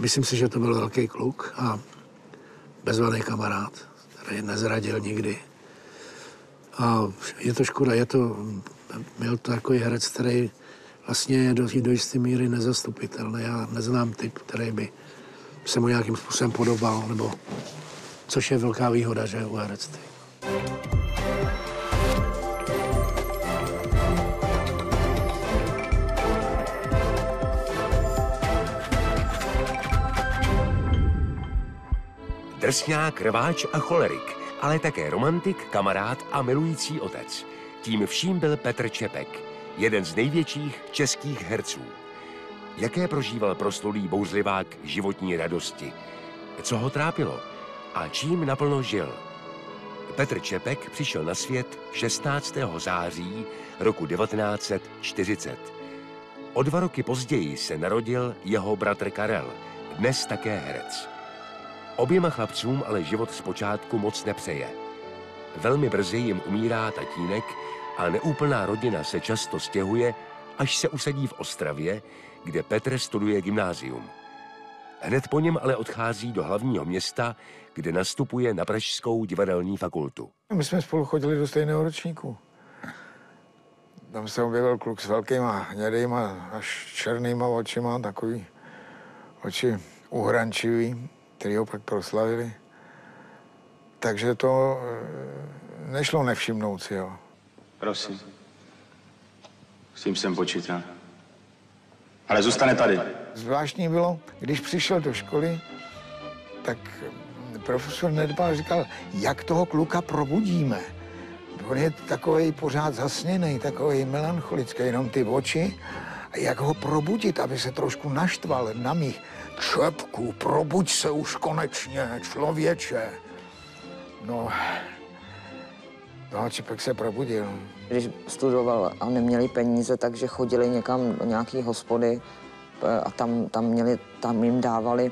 Myslím si, že to byl velký kluk a bezvaný kamarád, který nezradil nikdy. A je to škoda, je to, byl to takový herec, který vlastně je do, do jisté míry nezastupitelný. Já neznám typ, který by se mu nějakým způsobem podobal, nebo což je velká výhoda, že u herectví. Drsňák, rváč a cholerik, ale také romantik, kamarád a milující otec. Tím vším byl Petr Čepek, jeden z největších českých herců. Jaké prožíval proslulý bouzlivák životní radosti? Co ho trápilo? A čím naplno žil? Petr Čepek přišel na svět 16. září roku 1940. O dva roky později se narodil jeho bratr Karel, dnes také herec. Oběma chlapcům ale život zpočátku moc nepřeje. Velmi brzy jim umírá tatínek a neúplná rodina se často stěhuje, až se usadí v Ostravě, kde Petr studuje gymnázium. Hned po něm ale odchází do hlavního města, kde nastupuje na Pražskou divadelní fakultu. My jsme spolu chodili do stejného ročníku. Tam se objevil kluk s velkýma hnědýma až černýma očima, takový oči uhrančivý který ho pak proslavili. Takže to eh, nešlo nevšimnout si ho. Prosím. S tím jsem počítal. Ale zůstane tady. Zvláštní bylo, když přišel do školy, tak profesor Nedbal říkal, jak toho kluka probudíme. On je takový pořád zasněný, takový melancholický, jenom ty oči. A jak ho probudit, aby se trošku naštval na mých. Čepku, probuď se už konečně, člověče. No, no Čepek se probudil. Když studoval a neměli peníze, takže chodili někam do nějaké hospody eh, a tam, tam, měli, tam jim dávali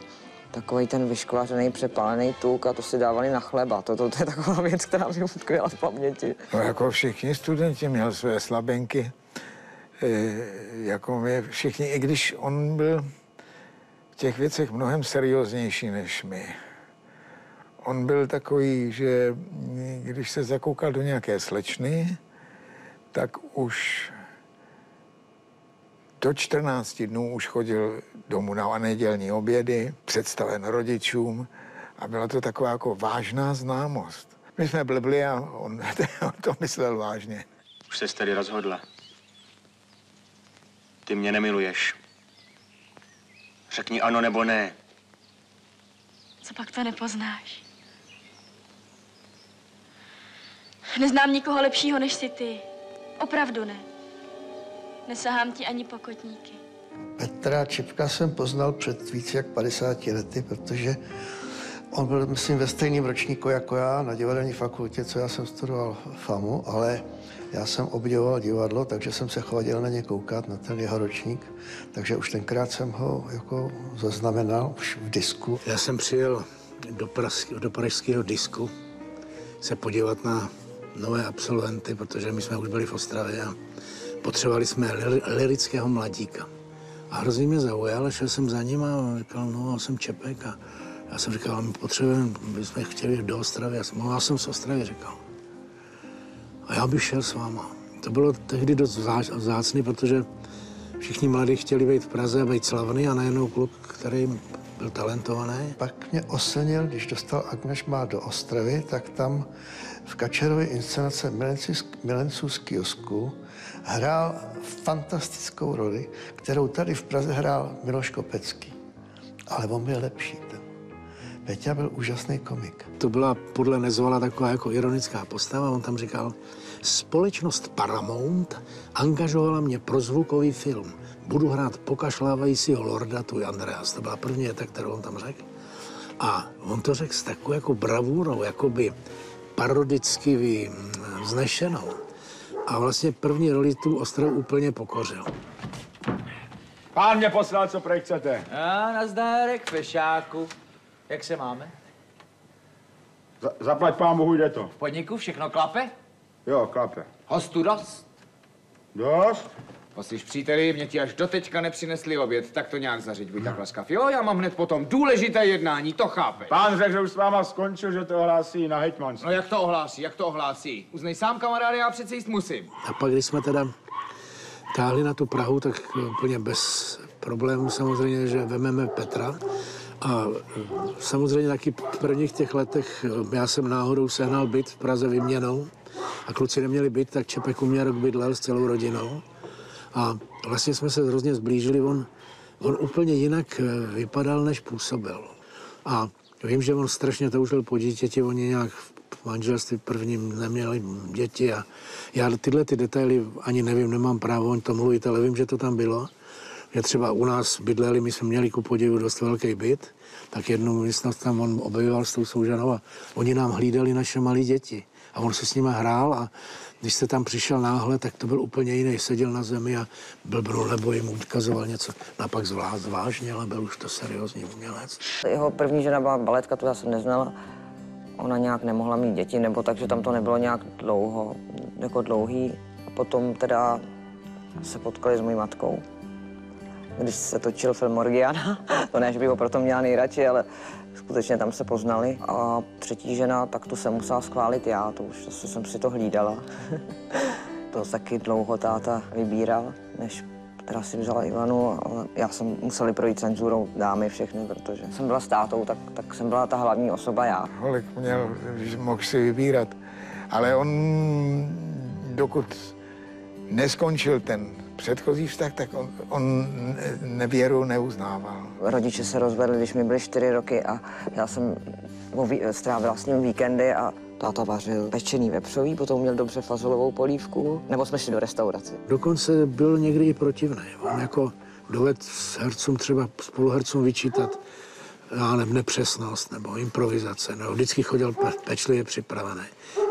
takový ten vyškvařený, přepálený tuk a to si dávali na chleba. To, to, to je taková věc, která mi utkvěla v paměti. No, jako všichni studenti měl své slabenky. E, jako my všichni, i když on byl těch věcech mnohem serióznější než my. On byl takový, že když se zakoukal do nějaké slečny, tak už do 14 dnů už chodil domů na nedělní obědy, představen rodičům a byla to taková jako vážná známost. My jsme blbli a on, to myslel vážně. Už se tedy rozhodla. Ty mě nemiluješ. Řekni ano nebo ne. Co pak to nepoznáš? Neznám nikoho lepšího než si ty. Opravdu ne. Nesahám ti ani pokotníky. Petra Čipka jsem poznal před více jak 50 lety, protože on byl, myslím, ve stejném ročníku jako já na divadelní fakultě, co já jsem studoval FAMu, ale já jsem obdivoval divadlo, takže jsem se chodil na ně koukat, na ten jeho ročník, takže už tenkrát jsem ho jako zaznamenal už v disku. Já jsem přijel do, pražského, do pražského disku se podívat na nové absolventy, protože my jsme už byli v Ostravě a potřebovali jsme lirického mladíka. A hrozně mě zaujal, šel jsem za ním a říkal, no, jsem Čepek a já jsem říkal, my potřebujeme, my jsme chtěli do Ostravy, já jsem, no, já jsem z Ostravy, říkal. A já bych šel s váma. To bylo tehdy dost vzácný, protože všichni mladí chtěli být v Praze a být slavný a najednou kluk, který byl talentovaný. Pak mě oslnil, když dostal Agneš má do Ostravy, tak tam v Kačerově inscenace Milenců z kiosku hrál fantastickou roli, kterou tady v Praze hrál Miloš Kopecký. Ale on byl lepší. Peťa byl úžasný komik. To byla podle Nezvala taková jako ironická postava. On tam říkal, společnost Paramount angažovala mě pro zvukový film. Budu hrát pokašlávajícího lorda, tu Andreas. To byla první věta, kterou on tam řekl. A on to řekl s takovou jako bravůrou, jakoby parodicky vznešenou. A vlastně první roli tu Ostravu úplně pokořil. Pán mě poslal, co prej chcete. A nazdárek, fešáku. Jak se máme? Za, zaplať pán Bohu, jde to. V podniku všechno klape? Jo, klape. Hostu dost? Dost? Poslyš, příteli, mě ti až doteďka nepřinesli oběd, tak to nějak zařiď, buď tak laskav. Jo, já mám hned potom důležité jednání, to chápeš. Pán řekl, že už s váma skončil, že to hlásí na hejtmanství. No jak to ohlásí, jak to ohlásí? Uznej sám, kamaráde, já přece jíst musím. A pak, když jsme teda táhli na tu Prahu, tak úplně bez problémů samozřejmě, že vememe Petra. A eh, samozřejmě taky v prvních těch letech eh, já jsem náhodou sehnal byt v Praze vyměnou a kluci neměli byt, tak Čepek u mě rok bydlel s celou rodinou. A vlastně jsme se hrozně zblížili. On, on úplně jinak eh, vypadal, než působil. A vím, že on strašně toužil po dítěti, oni nějak v manželství prvním neměli děti a já tyhle ty detaily ani nevím, nemám právo o tom mluvit, ale vím, že to tam bylo. Že třeba u nás bydleli, my jsme měli ku podivu dost velký byt, tak jednu místnost tam on objevoval s tou souženou a oni nám hlídali naše malé děti. A on se s nimi hrál a když se tam přišel náhle, tak to byl úplně jiný. Seděl na zemi a blbnul nebo jim ukazoval něco. No a pak zvlášť vážně, ale byl už to seriózní umělec. Jeho první žena byla baletka, to já jsem neznala. Ona nějak nemohla mít děti, nebo takže tam to nebylo nějak dlouho, jako dlouhý. A potom teda se potkali s mojí matkou, když se točil film Morgiana. To ne, že bych ho proto měla nejradši, ale skutečně tam se poznali. A třetí žena, tak tu jsem musela schválit já, to už zase jsem si to hlídala. to taky dlouho táta vybíral, než teda si vzala Ivanu, ale já jsem museli projít cenzurou dámy všechny, protože jsem byla s tátou, tak, tak jsem byla ta hlavní osoba já. Holik měl, mohl si vybírat, ale on, dokud neskončil ten předchozí vztah, tak on, on nevěru neuznával. Rodiče se rozvedli, když mi byly čtyři roky a já jsem strávila s ním víkendy a táta vařil pečený vepřový, potom měl dobře fazolovou polívku, nebo jsme šli do restaurace. Dokonce byl někdy i protivný. On jako doved s hercům třeba spoluhercům vyčítat já nevím, nepřesnost nebo improvizace. No, vždycky chodil pe- pečlivě připravený.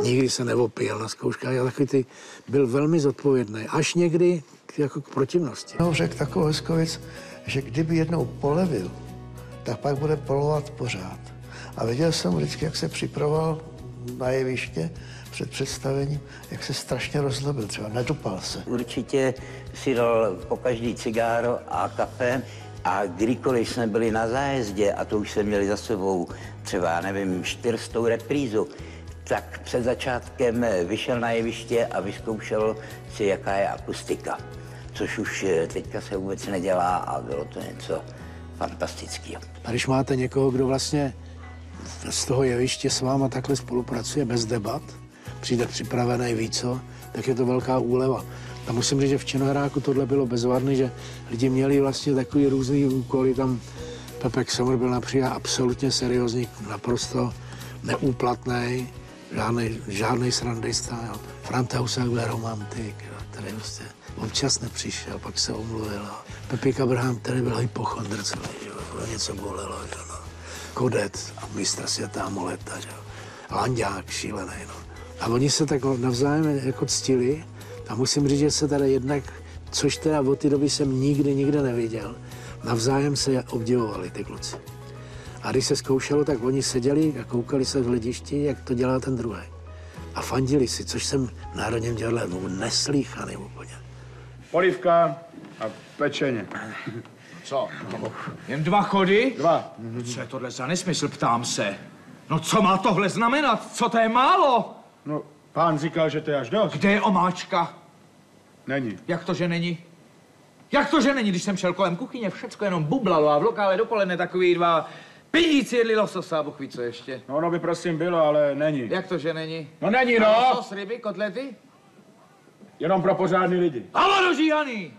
Nikdy se neopíjel na zkouškách. Já takový ty byl velmi zodpovědný. Až někdy jako k protivnosti. No, řekl takovou hezkou věc, že kdyby jednou polevil, tak pak bude polovat pořád. A viděl jsem vždycky, jak se připravoval na jeviště před představením, jak se strašně rozlobil, třeba nedopal se. Určitě si dal po každý cigáro a kafe a kdykoliv jsme byli na zájezdě, a to už jsme měli za sebou třeba, nevím, čtyřstou reprízu, tak před začátkem vyšel na jeviště a vyzkoušel si, jaká je akustika. Což už teďka se vůbec nedělá a bylo to něco fantastického. A když máte někoho, kdo vlastně z toho jeviště s váma takhle spolupracuje bez debat, přijde připravený, ví co, tak je to velká úleva. A musím říct, že v Činohráku tohle bylo bezvadné, že lidi měli vlastně takový různý úkoly. Tam Pepek Sommer byl například absolutně seriózní, naprosto neúplatný, žádný, žádný srandista. Franta Husák byl romantik, jo, který prostě občas nepřišel, pak se omluvil. Jo. Pepik Abraham, který byl hypochondr celý, jo, něco bolelo. Jo, no. Kodet a mistra světa Moleta, jo. Landák šílený, no. A oni se tak navzájem jako ctili a musím říct, že se teda jednak, což teda od té doby jsem nikdy nikde neviděl, navzájem se obdivovali ty kluci. A když se zkoušelo, tak oni seděli a koukali se v hledišti, jak to dělá ten druhý. A fandili si, což jsem v Národním divadle no, neslýchaný úplně. Polivka a pečeně. Co? Jen dva chody? Dva. Co je tohle za nesmysl, ptám se. No co má tohle znamenat? Co to je málo? No, pán říkal, že to je až dost. Kde je omáčka? Není. Jak to, že není? Jak to, že není, když jsem šel kolem kuchyně, všecko jenom bublalo a v lokále dopoledne takový dva pidíci jedli lososa, Bůh ví co ještě. No, ono by prosím bylo, ale není. Jak to, že není? No není, no! Losos, ryby, kotlety? Jenom pro pořádný lidi. Halo, dožíhaný!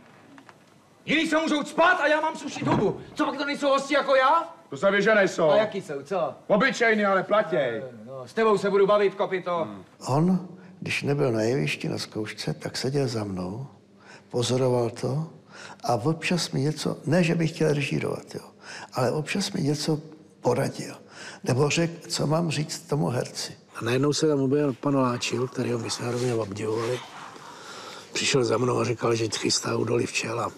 Jiný se můžou spát a já mám sušit hubu. Co pak to nejsou hosti jako já? To se ví, že nejsou. A jaký jsou, co? Obyčejný, ale platěj. No, s tebou se budu bavit, kopito. Hmm. On, když nebyl na jevišti na zkoušce, tak seděl za mnou, pozoroval to a občas mi něco, ne, že bych chtěl režírovat, jo, ale občas mi něco poradil. Nebo řekl, co mám říct tomu herci. A najednou se tam objevil pan Láčil, kterého my jsme hrozně obdivovali. Přišel za mnou a říkal, že chystá údolí včela,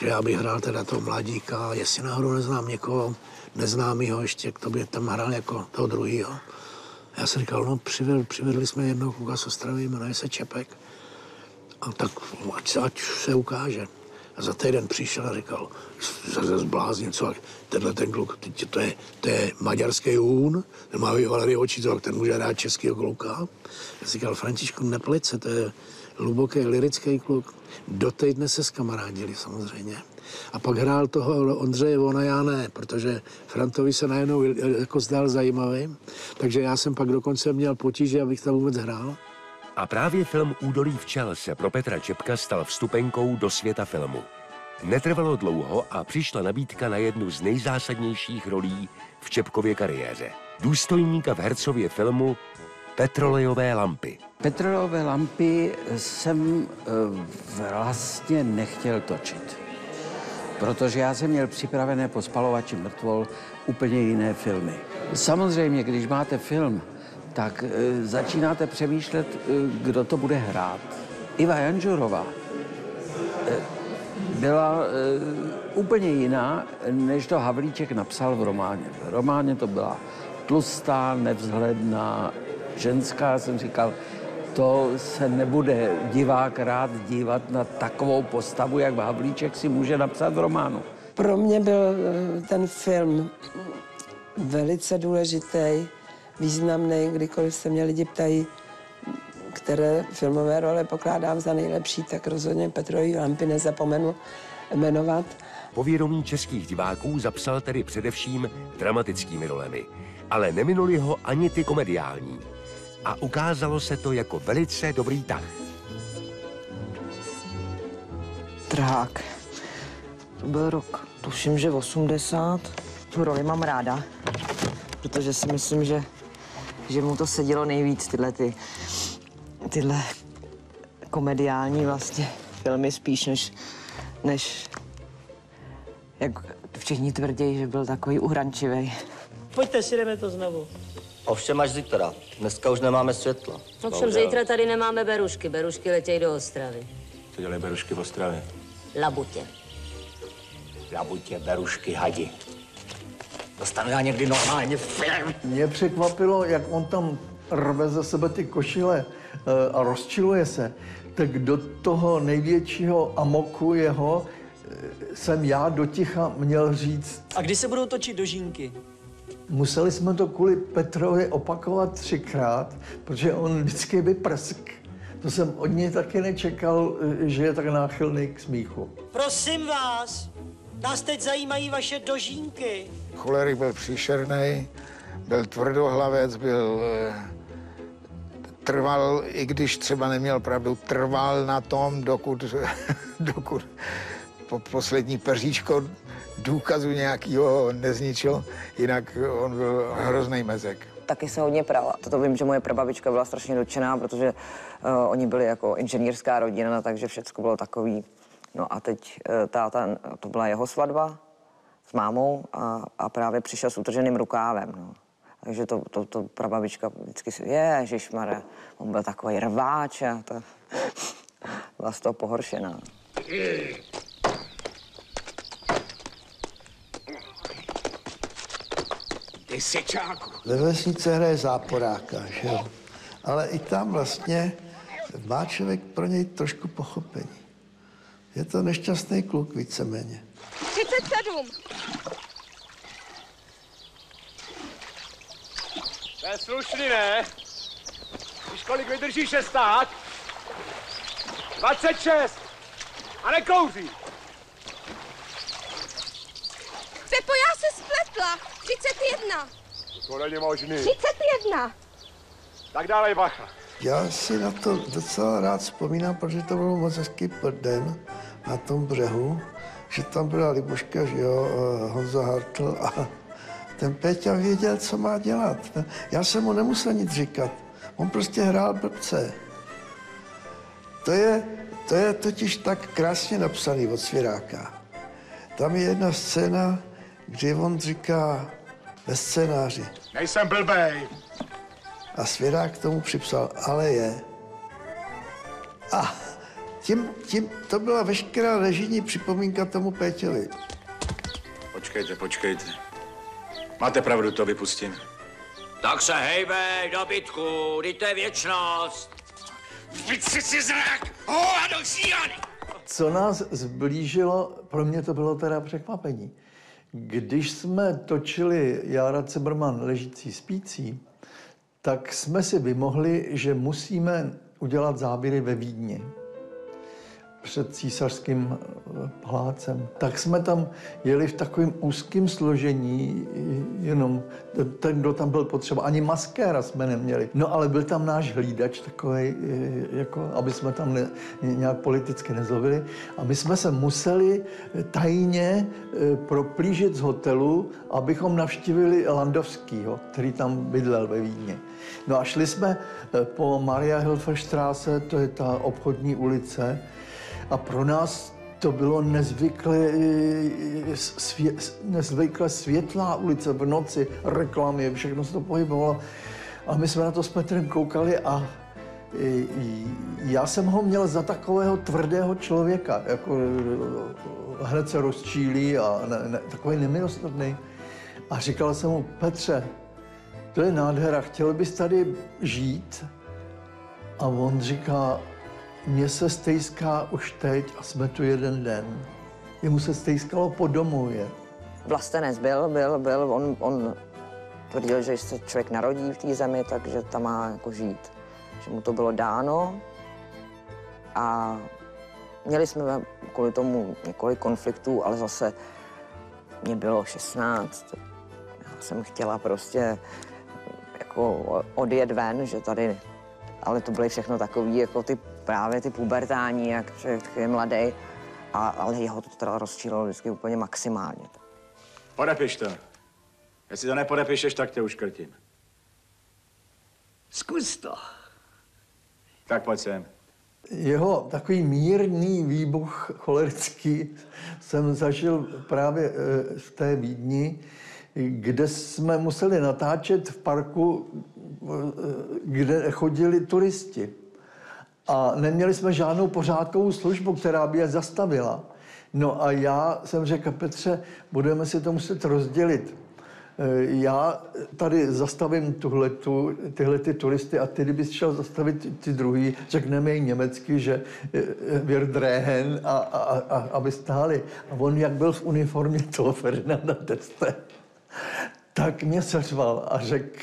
že já bych hrál teda toho mladíka, jestli náhodou neznám někoho neznámýho ještě, kdo by tam hrál jako toho druhého. Já jsem říkal, no přivedli, přivedli jsme jednoho kluka z Ostravy, jmenuje se Čepek. A tak ať, ať se ukáže. A za týden přišel a říkal, se zbláznil, co, tenhle ten kluk, to je, to je maďarský hůn, ten má vyvalený oči, co, ten může hrát českýho kluka. Si říkal, Františku, nepleť se, to je hluboký lirický kluk. Do týdne se skamarádili samozřejmě. A pak hrál toho Ondřeje Vona, já ne, protože Frantovi se najednou jako zdál zajímavý. Takže já jsem pak dokonce měl potíže, abych tam vůbec hrál. A právě film Údolí včel se pro Petra Čepka stal vstupenkou do světa filmu. Netrvalo dlouho a přišla nabídka na jednu z nejzásadnějších rolí v Čepkově kariéře. Důstojníka v hercově filmu Petrolejové lampy. Petrolejové lampy jsem e, vlastně nechtěl točit. Protože já jsem měl připravené po spalovači mrtvol úplně jiné filmy. Samozřejmě, když máte film, tak e, začínáte přemýšlet, e, kdo to bude hrát. Iva Janžurová e, byla úplně jiná, než to Havlíček napsal v románě. V románě to byla tlustá, nevzhledná, ženská. Jsem říkal, to se nebude divák rád dívat na takovou postavu, jak Havlíček si může napsat v románu. Pro mě byl ten film velice důležitý významný, kdykoliv se mě lidi ptají, které filmové role pokládám za nejlepší, tak rozhodně Petrovi lampy nezapomenu jmenovat. Povědomí českých diváků zapsal tedy především dramatickými rolemi, ale neminuli ho ani ty komediální. A ukázalo se to jako velice dobrý tah. Trhák. To byl rok, tuším, že 80. Tu roli mám ráda, protože si myslím, že že mu to sedělo nejvíc, tyhle ty, tyhle komediální vlastně filmy spíš, než, než jak všichni tvrdí, že byl takový uhrančivý. Pojďte si, jdeme to znovu. Ovšem až zítra. Dneska už nemáme světlo. Ovšem zítra tady nemáme berušky. Berušky letějí do Ostravy. Co dělají berušky v Ostravě? Labutě. Labutě, berušky, hadi. Dostanu já někdy normálně film. Mě překvapilo, jak on tam rve ze sebe ty košile eh, a rozčiluje se. Tak do toho největšího amoku jeho eh, jsem já do ticha měl říct. A kdy se budou točit dožínky? Museli jsme to kvůli Petrovi opakovat třikrát, protože on vždycky vyprsk. To jsem od něj taky nečekal, eh, že je tak náchylný k smíchu. Prosím vás, nás teď zajímají vaše dožínky. Cholerik byl příšerný, byl tvrdohlavec, byl eh, trval, i když třeba neměl pravdu, trval na tom, dokud, dokud po poslední peříčko důkazu nějakého nezničil, jinak on byl hrozný mezek. Taky se hodně prala. Toto vím, že moje prababička byla strašně dotčená, protože uh, oni byli jako inženýrská rodina, takže všechno bylo takový. No a teď uh, táta, to byla jeho svatba, s mámou a, a právě přišel s utrženým rukávem. No. Takže to, to, to prababička vždycky si, ježišmarja, on byl takový rváč a to byla z toho pohoršená. Ty sečáku. Ve vesnice hraje záporáka, že jo? Ale i tam vlastně má člověk pro něj trošku pochopení. Je to nešťastný kluk víceméně. 37. To je slušný, ne? Víš, kolik vydržíš se stát? 26. A nekouří. Pepo, já se spletla. 31. To není možný. 31. Tak dávej bacha. Já si na to docela rád vzpomínám, protože to byl moc hezký den na tom břehu, že tam byla Libuška, že jo, eh, Honza Hartl a ten Péťa věděl, co má dělat. Já jsem mu nemusel nic říkat. On prostě hrál blbce. To je, to je totiž tak krásně napsaný od Svěráka. Tam je jedna scéna, kdy on říká ve scénáři. Nejsem blbej. A Svěrák k tomu připsal, ale je. A tím, tím to byla veškerá režijní připomínka tomu Péťovi. Počkejte, počkejte. Máte pravdu, to vypustím. Tak se hejbej, dobytku, to je věčnost. Si si zrak! Hovado šílený! co nás zblížilo, pro mě to bylo teda překvapení. Když jsme točili Jára Cebrman ležící spící, tak jsme si vymohli, že musíme udělat záběry ve Vídni před císařským eh, palácem. Tak jsme tam jeli v takovém úzkém složení, jenom ten, kdo tam byl potřeba. Ani maskéra jsme neměli. No ale byl tam náš hlídač takový, eh, jako, aby jsme tam ne, nějak politicky nezlovili. A my jsme se museli tajně eh, proplížit z hotelu, abychom navštívili Landovskýho, který tam bydlel ve Vídni. No a šli jsme po Maria Hilferstraße, to je ta obchodní ulice, a pro nás to bylo nezvykle, svě, nezvykle světlá ulice v noci, reklamy, všechno se to pohybovalo. A my jsme na to s Petrem koukali a já jsem ho měl za takového tvrdého člověka, jako hned se rozčílí a ne, ne, takový nemilosrdný. A říkal jsem mu, Petře, to je nádhera, chtěl bys tady žít? A on říká, mně se stejská už teď a jsme tu jeden den. Jemu se stejskalo po domově. Vlastenec byl, byl, byl. On, on tvrdil, že se člověk narodí v té zemi, takže tam má jako žít. Že mu to bylo dáno a měli jsme kvůli tomu několik konfliktů, ale zase mě bylo 16. Já jsem chtěla prostě jako odjet ven, že tady, ale to byly všechno takové jako ty právě ty pubertání, jak člověk je mladý, a, ale jeho to teda rozčílilo vždycky úplně maximálně. Podepiš to. Jestli to nepodepíšeš, tak tě uškrtím. Zkus to. Tak pojď sem. Jeho takový mírný výbuch cholerický jsem zažil právě eh, v té Vídni, kde jsme museli natáčet v parku, eh, kde chodili turisti a neměli jsme žádnou pořádkovou službu, která by je zastavila. No a já jsem řekl, Petře, budeme si to muset rozdělit. E, já tady zastavím tuhletu, tyhle ty turisty a ty, kdybys šel zastavit ty, druhý, řekneme jim německy, že e, e, wir drehen a, a, a, aby stáli. A on, jak byl v uniformě toho Ferdinanda Teste, tak mě seřval a řekl,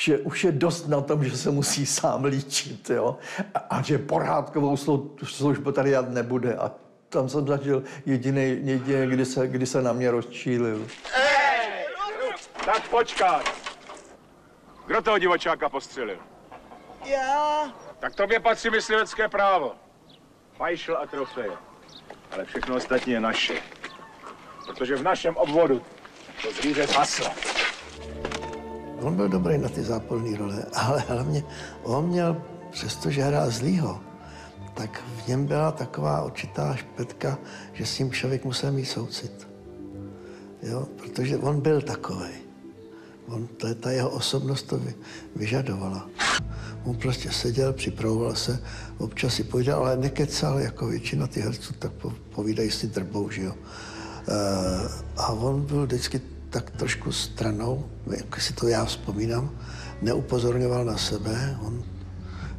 že už je dost na tom, že se musí sám líčit, jo? A, a že porádkovou službu tady jad nebude. A tam jsem zažil jediný, jediný kdy, se, kdy se na mě rozčílil. Ej! Tak počkat. Kdo toho divočáka postřelil? Já. Tak tobě patří myslivecké právo. Fajšl a trofeje. Ale všechno ostatní je naše. Protože v našem obvodu to zvíře zhaslo. On byl dobrý na ty zápolné role, ale hlavně on měl, přestože hrál zlýho, tak v něm byla taková určitá špetka, že s tím člověk musel mít soucit. Jo? Protože on byl takový. On, to, ta jeho osobnost to vy, vyžadovala. On prostě seděl, připravoval se, občas si povídal, ale nekecal, jako většina těch herců, tak po, povídají si drbou, že jo. E, a on byl vždycky tak trošku stranou, jak si to já vzpomínám, neupozorňoval na sebe, on,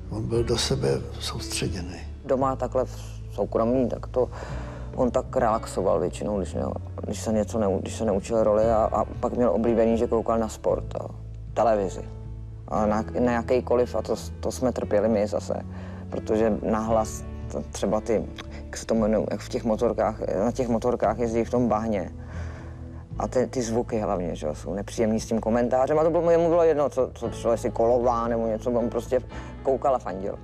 on byl do sebe soustředěný. Doma takhle v soukromí, tak to on tak relaxoval většinou, když, ne, když, se něco ne, když se neučil roli a, a pak měl oblíbený, že koukal na sport a televizi. A na, na jakýkoliv, a to, to jsme trpěli my zase, protože nahlas třeba ty, jak se to jmenuje, jak v těch motorkách, na těch motorkách jezdí v tom bahně, a ty, ty zvuky hlavně, že jsou nepříjemný s tím komentářem. A to bylo, mu bylo jedno, co, co šlo, jestli kolová nebo něco, on prostě koukal a fandil.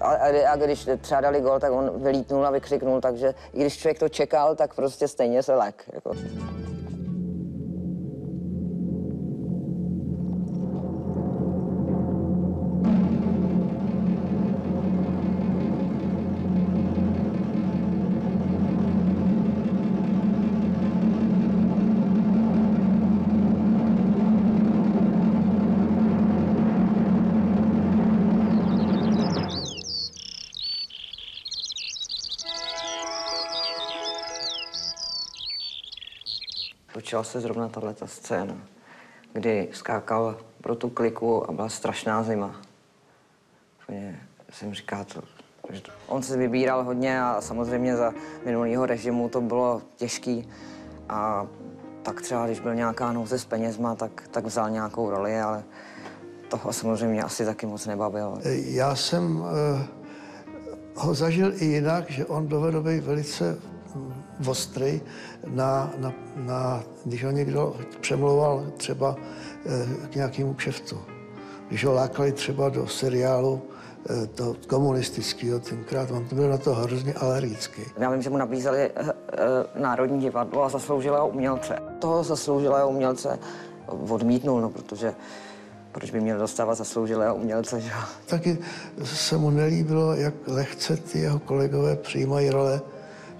A, a, a když třeba dali gol, tak on vylítnul a vykřiknul, takže i když člověk to čekal, tak prostě stejně se lek. Jako. Točila se zrovna tato scéna, kdy skákal pro tu kliku a byla strašná zima. Úplně jsem říkal, to On se vybíral hodně a samozřejmě za minulého režimu to bylo těžký. A tak třeba, když byl nějaká nouze s penězma, tak, tak vzal nějakou roli, ale toho samozřejmě asi taky moc nebavil. Já jsem eh, ho zažil i jinak, že on dovedl být velice ostrý, na, na, na, když ho někdo přemlouval třeba eh, k nějakému kšeftu. Když ho lákali třeba do seriálu eh, to komunistického tenkrát, on byl na to hrozně alergický. Já vím, že mu nabízeli uh, Národní divadlo a zasloužilého umělce. Toho zasloužilého umělce odmítnul, no, protože proč by měl dostávat zasloužilého umělce, že Taky se mu nelíbilo, jak lehce ty jeho kolegové přijímají role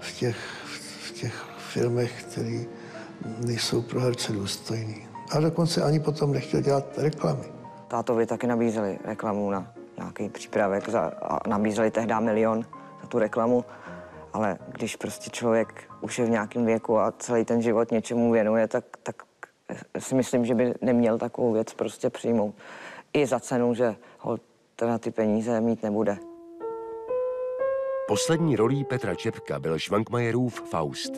v těch, v těch filmech, které nejsou pro herce důstojný. A dokonce ani potom nechtěl dělat reklamy. Tátovi taky nabízeli reklamu na nějaký přípravek za, a nabízeli tehdy milion za tu reklamu, ale když prostě člověk už je v nějakém věku a celý ten život něčemu věnuje, tak, tak si myslím, že by neměl takovou věc prostě přijmout. I za cenu, že ho teda ty peníze mít nebude. Poslední rolí Petra Čepka byl Švankmajerův Faust.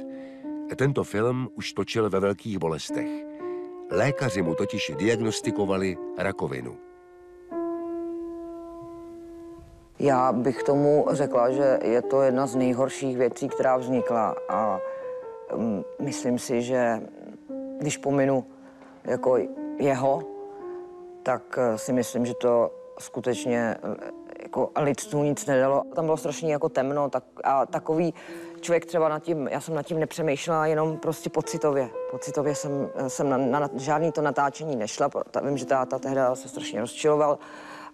Tento film už točil ve velkých bolestech. Lékaři mu totiž diagnostikovali rakovinu. Já bych tomu řekla, že je to jedna z nejhorších věcí, která vznikla a um, myslím si, že když pominu jako jeho, tak eh, si myslím, že to skutečně eh, jako lidstvu nic nedalo. Tam bylo strašně jako temno tak, a takový člověk třeba nad tím, já jsem nad tím nepřemýšlela, jenom prostě pocitově. Pocitově jsem, jsem na, na, na žádný to natáčení nešla, vím, že táta tehdy se strašně rozčiloval,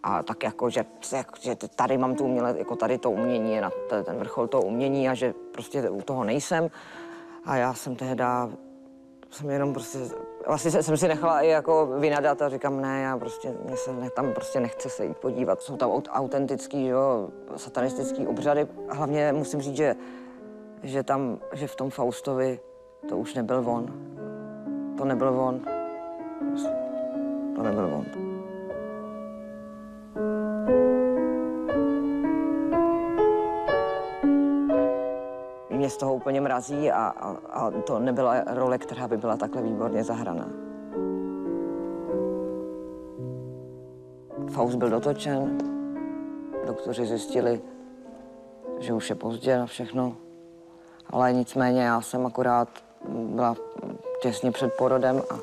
a tak jako, že, že tady mám tu uměle, jako tady to umění je na ten vrchol toho umění a že prostě u toho nejsem. A já jsem tehdy jsem jenom prostě, vlastně jsem si nechala i jako vynadat a říkám, ne, já prostě, mě se ne, tam prostě nechce se jít podívat. Jsou tam autentický, jo, satanistický obřady. Hlavně musím říct, že, že tam, že v tom Faustovi to už nebyl on. To nebyl on. To nebyl on. Z toho úplně mrazí a, a, a to nebyla role, která by byla takhle výborně zahraná. Faust byl dotočen, doktoři zjistili, že už je pozdě na všechno, ale nicméně já jsem akorát byla těsně před porodem a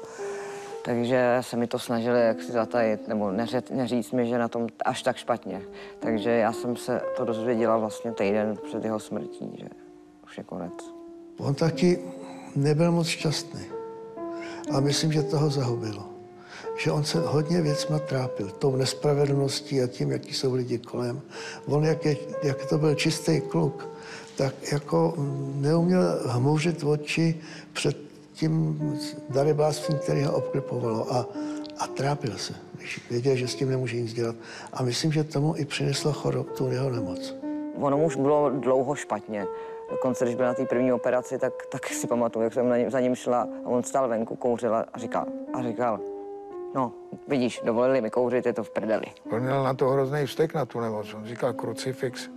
takže se mi to snažili jak si zatajit, nebo neřet, neříct mi, že na tom až tak špatně. Takže já jsem se to dozvěděla vlastně týden před jeho smrtí, že už je konec. On taky nebyl moc šťastný. A myslím, že toho zahubilo. Že on se hodně věcma trápil. Tou nespravedlností a tím, jaký jsou lidi kolem. On, jak, je, jak to byl čistý kluk, tak jako neuměl hmouřit oči před tím darebáctvím, který ho obklipovalo. A, a trápil se, když věděl, že s tím nemůže nic dělat. A myslím, že tomu i přineslo chorob, tu jeho nemoc. Ono už bylo dlouho špatně. Dokonce, když byl na té první operaci, tak, tak si pamatuju, jak jsem na něm, za ním šla a on stál venku, kouřil a říkal, a říkal, no, vidíš, dovolili mi kouřit, je to v prdeli. On měl na to hrozný vztek na tu nemoc. On říkal, krucifix,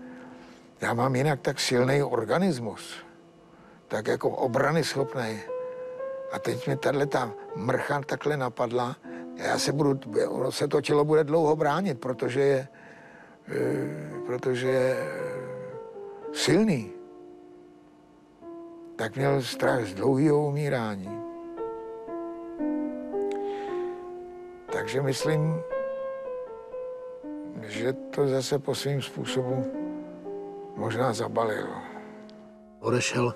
já mám jinak tak silný organismus, tak jako obrany schopný. A teď mi tahle ta mrcha takhle napadla. Já se budu, ono se to tělo bude dlouho bránit, protože je, e, protože je e, silný tak měl strach z dlouhého umírání. Takže myslím, že to zase po svým způsobu možná zabalil. Odešel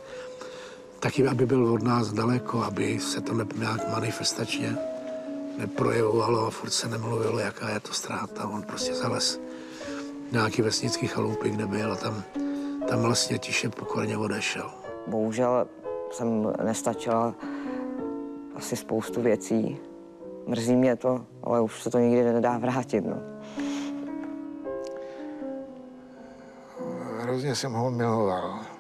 taky, aby byl od nás daleko, aby se to nějak manifestačně neprojevovalo a furt se nemluvilo, jaká je to ztráta. On prostě zales nějaký vesnický chalupy, kde byl a tam, tam vlastně tiše pokorně odešel. Bohužel jsem nestačila asi spoustu věcí. Mrzí mě to, ale už se to nikdy nedá vrátit. No. Hrozně jsem ho miloval.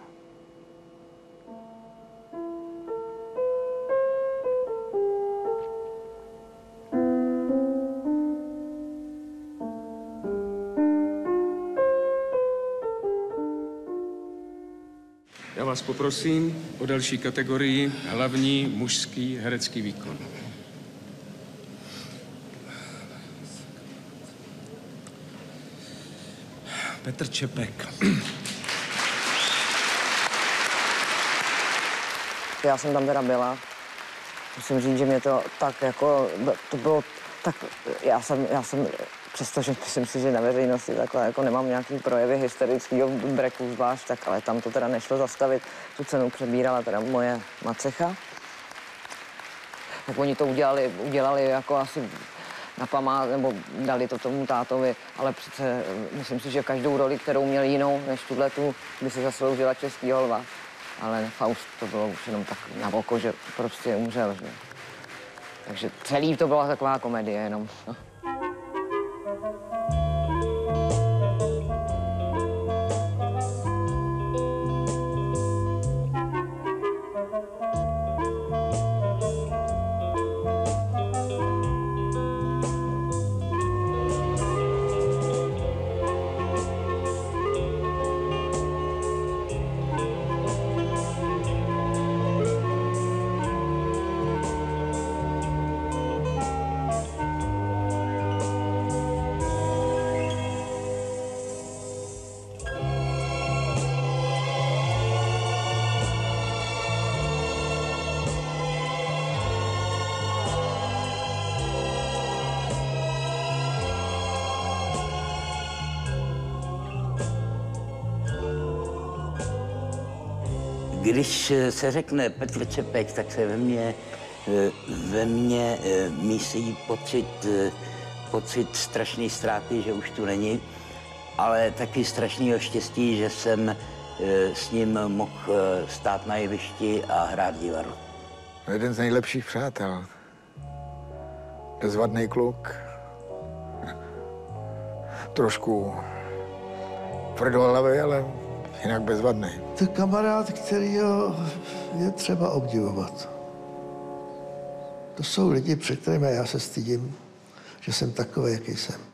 Vás poprosím o další kategorii hlavní mužský herecký výkon. Petr Čepek. Já jsem tam teda byla. Musím říct, že mě to tak jako, to bylo tak, já jsem, já jsem přestože myslím si, že na veřejnosti takhle jako nemám nějaký projevy hysterického breku zvlášť, tak ale tam to teda nešlo zastavit. Tu cenu přebírala teda moje macecha. Tak oni to udělali, udělali jako asi na památ, nebo dali to tomu tátovi, ale přece myslím si, že každou roli, kterou měl jinou než tuhle tu, by se zasloužila český holva. Ale Faust to bylo už jenom tak na oko, že prostě umřel. Že? Takže celý to byla taková komedie jenom. No. Když se řekne Petr Čepek, tak se ve mně, ve mně mísí pocit, pocit strašné ztráty, že už tu není, ale taky strašného štěstí, že jsem s ním mohl stát na jevišti a hrát divadlo. Jeden z nejlepších přátel. Bezvadný kluk. Trošku tvrdohlavý, ale jinak bezvadný. To kamarád, který je třeba obdivovat. To jsou lidi, před kterými já se stydím, že jsem takový, jaký jsem.